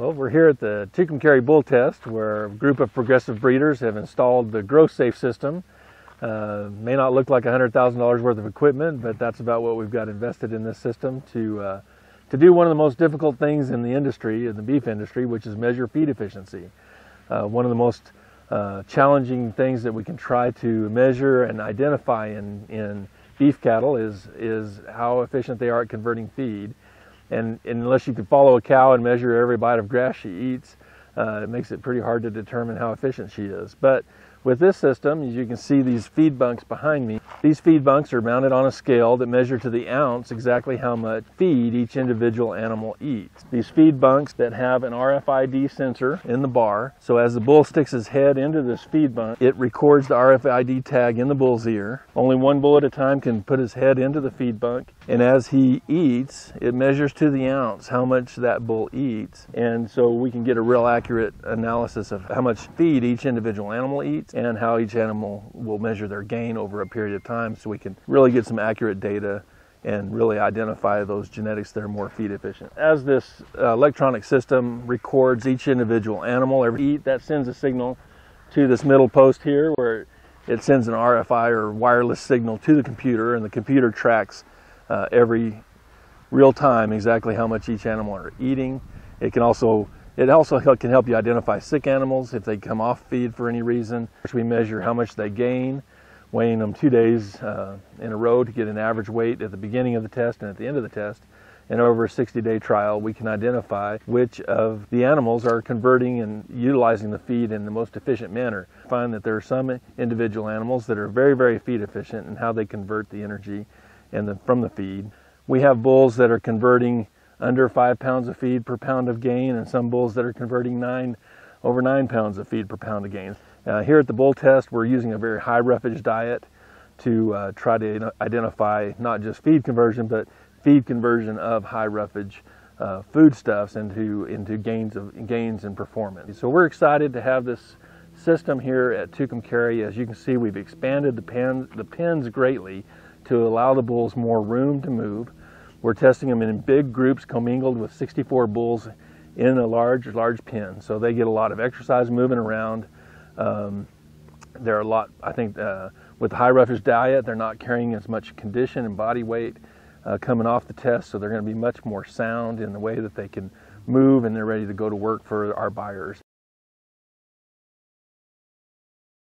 Well, we're here at the Tucumcari Bull Test where a group of progressive breeders have installed the GrowSafe system. Uh, may not look like $100,000 worth of equipment, but that's about what we've got invested in this system to, uh, to do one of the most difficult things in the industry, in the beef industry, which is measure feed efficiency. Uh, one of the most uh, challenging things that we can try to measure and identify in, in beef cattle is, is how efficient they are at converting feed. And, and, unless you can follow a cow and measure every bite of grass she eats, uh, it makes it pretty hard to determine how efficient she is. But with this system, as you can see these feed bunks behind me, these feed bunks are mounted on a scale that measure to the ounce exactly how much feed each individual animal eats. These feed bunks that have an RFID sensor in the bar, so as the bull sticks his head into this feed bunk, it records the RFID tag in the bull's ear. Only one bull at a time can put his head into the feed bunk, and as he eats, it measures to the ounce how much that bull eats, and so we can get a real accurate analysis of how much feed each individual animal eats and how each animal will measure their gain over a period of time so we can really get some accurate data and really identify those genetics that are more feed efficient. As this uh, electronic system records each individual animal every eat, that sends a signal to this middle post here where it sends an RFI or wireless signal to the computer and the computer tracks uh, every real time exactly how much each animal are eating. It can also it also can help you identify sick animals if they come off feed for any reason. We measure how much they gain, weighing them two days uh, in a row to get an average weight at the beginning of the test and at the end of the test. And over a 60-day trial, we can identify which of the animals are converting and utilizing the feed in the most efficient manner. Find that there are some individual animals that are very, very feed efficient in how they convert the energy and the, from the feed. We have bulls that are converting under five pounds of feed per pound of gain and some bulls that are converting nine over nine pounds of feed per pound of gain. Uh, here at the bull test, we're using a very high roughage diet to uh, try to identify not just feed conversion, but feed conversion of high roughage uh, foodstuffs into, into gains, of, gains in performance. So we're excited to have this system here at Tucumcari. As you can see, we've expanded the, the pens greatly to allow the bulls more room to move. We're testing them in big groups commingled with 64 bulls in a large, large pen. So they get a lot of exercise moving around. Um, they're a lot, I think, uh, with the high roughage diet, they're not carrying as much condition and body weight uh, coming off the test. So they're going to be much more sound in the way that they can move and they're ready to go to work for our buyers.